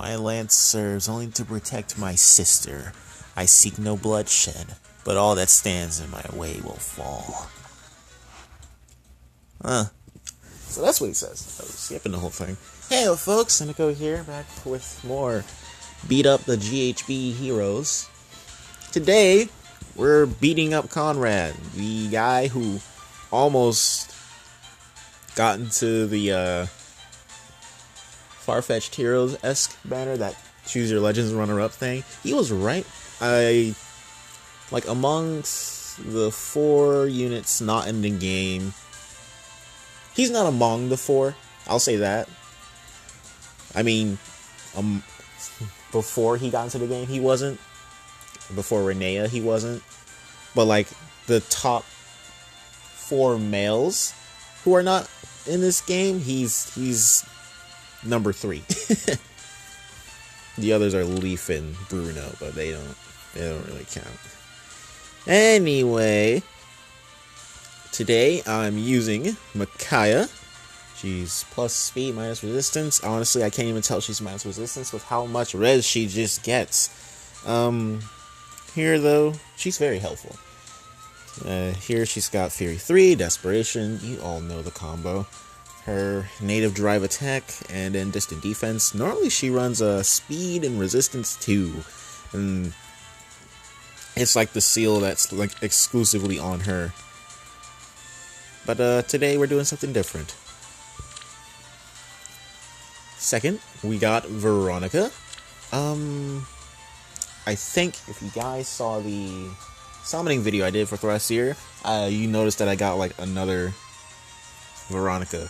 My lance serves only to protect my sister. I seek no bloodshed, but all that stands in my way will fall. Huh. So that's what he says. I was skipping the whole thing. Hey, folks, Liniko here, back with more Beat Up the GHB Heroes. Today, we're beating up Conrad, the guy who almost got into the uh, Farfetch'd Heroes esque banner, that Choose Your Legends runner up thing. He was right. I like amongst the four units not in the game. He's not among the four. I'll say that. I mean, um, before he got into the game, he wasn't. Before Rinea, he wasn't. But like the top four males who are not in this game, he's he's number three. the others are Leif and Bruno, but they don't they don't really count. Anyway, today I'm using Micaiah. She's plus speed minus resistance. Honestly, I can't even tell she's minus resistance with how much res she just gets. Um, here though, she's very helpful. Uh, here she's got Fury 3, Desperation, you all know the combo. Her native drive attack and then distant defense. Normally she runs a speed and resistance 2. And it's like the seal that's like exclusively on her. But uh, today we're doing something different. Second, we got Veronica. Um, I think if you guys saw the summoning video I did for Thrasir, uh, you noticed that I got like another Veronica,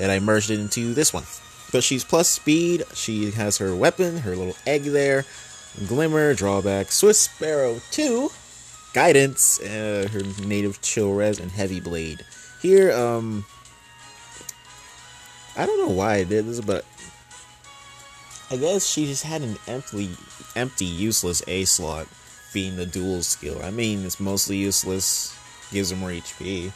and I merged it into this one. But she's plus speed. She has her weapon, her little egg there, Glimmer, drawback, Swift Sparrow 2, guidance, uh, her native chill res, and heavy blade. Here, um, I don't know why I did this, but I guess she just had an empty, empty, useless A slot, being the dual skill. I mean, it's mostly useless, gives her more HP,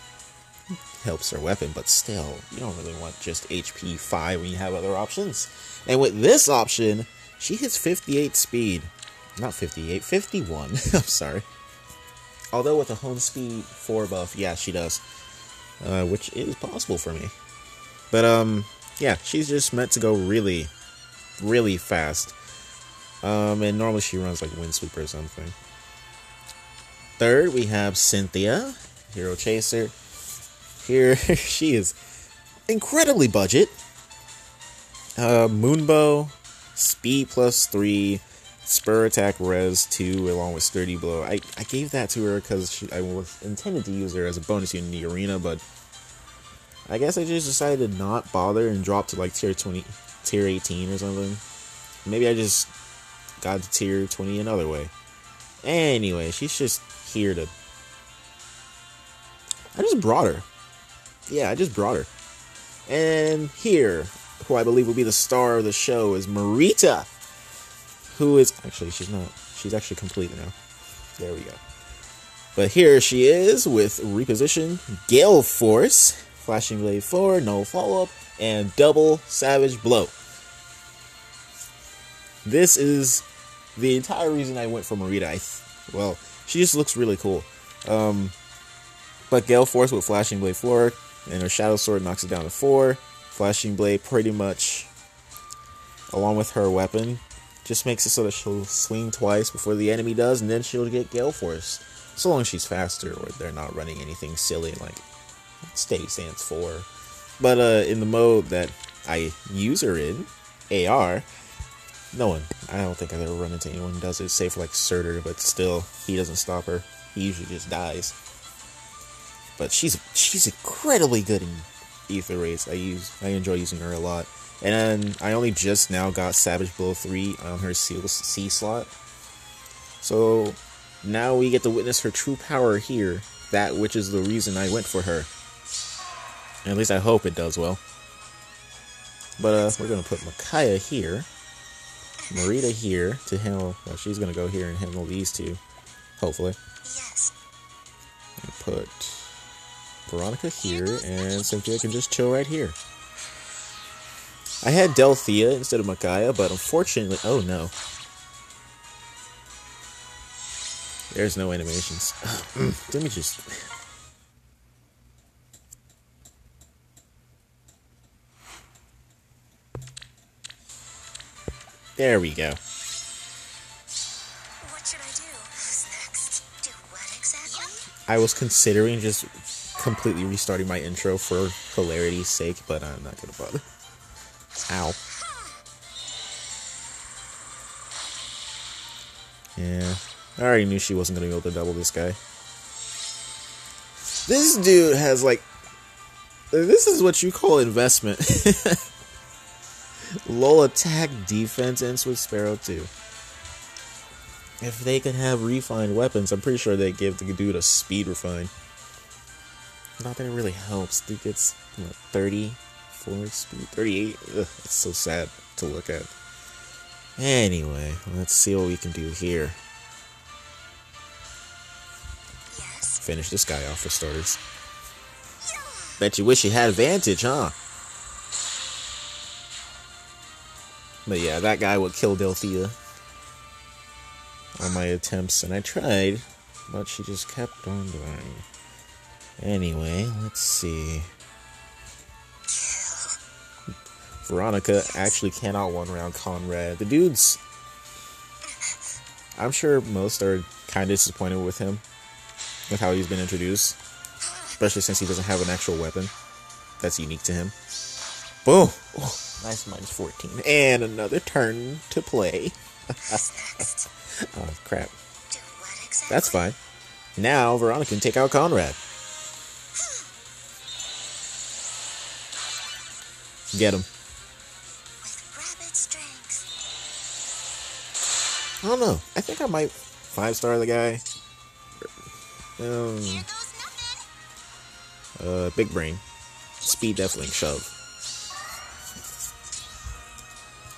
helps her weapon, but still, you don't really want just HP 5 when you have other options. And with this option, she hits 58 speed. Not 58, 51. I'm sorry. Although with a hone speed 4 buff, yeah, she does. Uh, which is possible for me. But, um, yeah, she's just meant to go really, really fast. Um, and normally she runs like Windsweeper or something. Third, we have Cynthia, Hero Chaser. Here, she is incredibly budget. Uh, Moonbow, speed plus three, spur attack res two, along with sturdy blow. I, I gave that to her because I was intended to use her as a bonus unit in the arena, but I guess I just decided to not bother and drop to like tier twenty, tier eighteen or something. Maybe I just got to tier twenty another way. Anyway, she's just here to. I just brought her. Yeah, I just brought her. And here, who I believe will be the star of the show, is Marita, who is actually she's not. She's actually complete now. There we go. But here she is with reposition Gale Force, Flashing Blade 4, no follow up, and double Savage Blow. This is the entire reason I went for Marita. I, well, she just looks really cool. Um, but Gale Force with Flashing Blade 4, and her Shadow Sword knocks it down to 4. Flashing Blade pretty much, along with her weapon, just makes it so that she'll swing twice before the enemy does, and then she'll get Gale Force. So long as she's faster, or they're not running anything silly like Steady Stance 4. But uh, in the mode that I use her in, AR, no one. I don't think I've ever run into anyone who does it, save for like Surtur, but still, he doesn't stop her. He usually just dies. But she's she's incredibly good in Aether Raids. I use I enjoy using her a lot. And then I only just now got Savage Blow 3 on her C slot. So now we get to witness her true power here. That which is the reason I went for her. at least I hope it does well. But uh, we're going to put Micaiah here. Marita here to handle. Well, she's going to go here and handle these two. Hopefully. Yes. And put Veronica here, and Cynthia can just chill right here. I had Delthea instead of Micaiah, but unfortunately, oh no. There's no animations. Let me just. There we go. What should I do? Next? Do what exactly? I was considering just completely restarting my intro for hilarity's sake, but I'm not gonna bother. Ow. Yeah. I already knew she wasn't gonna be able to double this guy. This dude has like this is what you call investment. Low attack defense ends with Sparrow too. If they could have refined weapons, I'm pretty sure they give the dude a speed refine. Not that it really helps. Dude gets what, 34 speed, 38. Ugh, it's so sad to look at. Anyway, let's see what we can do here. Yes. Finish this guy off for starters. Bet you wish you had advantage, huh? But yeah, that guy would kill Delthea. On my attempts, and I tried, but she just kept on dying. Anyway, let's see. Veronica actually cannot one round Conrad. The dude's. I'm sure most are kind of disappointed with him, with how he's been introduced, especially since he doesn't have an actual weapon that's unique to him. Boom! Oh, nice minus 14. And another turn to play. Oh, crap. Exactly? That's fine. Now Veronica can take out Conrad. Get him. I don't know. I think I might five star the guy. Um, uh, big brain. Speed definitely shove.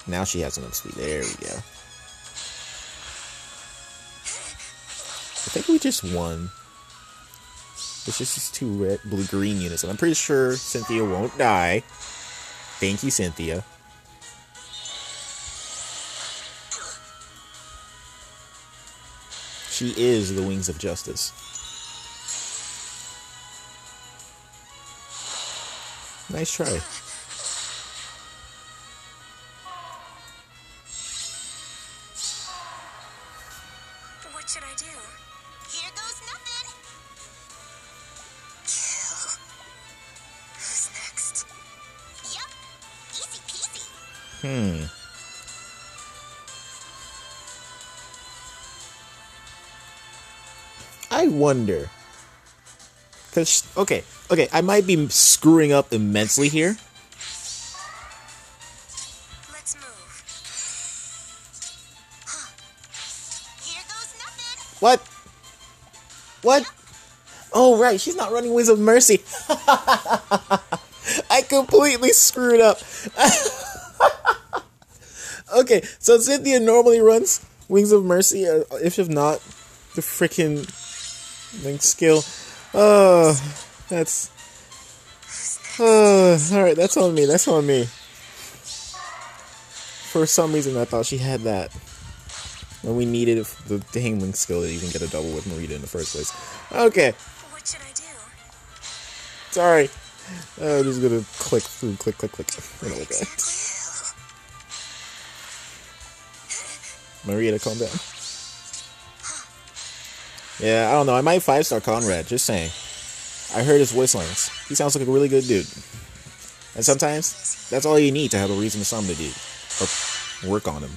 Now she has enough speed. There we go. I think we just won. It's just these two red, blue, green units, and I'm pretty sure Cynthia won't die. Thank you, Cynthia. She is the wings of justice. Nice try. What should I do? Here goes nothing. Hmm. I wonder. Cause okay, okay, I might be screwing up immensely here. Let's move. Huh. Here goes nothing. What? What? Oh right, she's not running Wings of Mercy. I completely screwed up. okay, so Cynthia normally runs Wings of Mercy, uh, if if not the freaking link skill. Oh, that's. Uh, all right, that's on me. That's on me. For some reason, I thought she had that when we needed the dang link skill to even get a double with Marita in the first place. Okay, What should I do? sorry. Uh, I'm just gonna click through, click, click, click. You know, to calm down. Yeah, I don't know. I might five star Conrad. Just saying. I heard his voice lines. He sounds like a really good dude. And sometimes that's all you need to have a reason to summon a dude or work on him.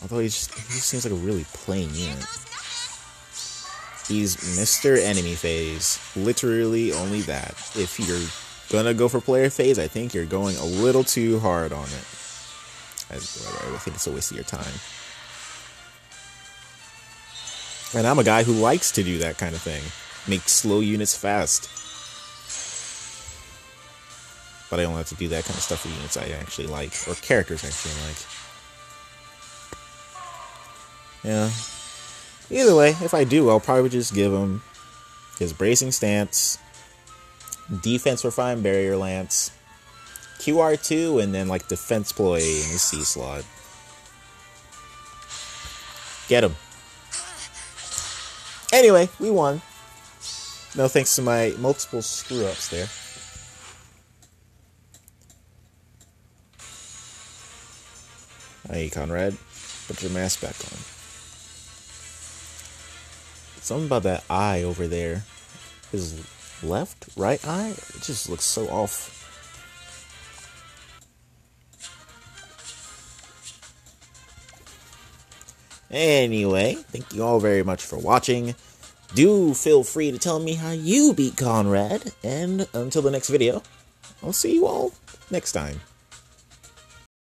Although he's just, he seems like a really plain unit. He's Mr. Enemy Phase. Literally only that. If you're gonna go for player phase, I think you're going a little too hard on it. I, I think it's a waste of your time. And I'm a guy who likes to do that kind of thing. Make slow units fast. But I don't have to do that kind of stuff with units I actually like, or characters I actually like. Yeah. Either way, if I do, I'll probably just give him his bracing stance, defense fine barrier lance, QR2 and then like defense ploy in the C slot. Get him. Anyway, we won. No thanks to my multiple screw ups there. Hey, Conrad. Put your mask back on. Something about that eye over there. His left, right eye? It just looks so off. Anyway, thank you all very much for watching. Do feel free to tell me how you beat Conrad. And until the next video, I'll see you all next time.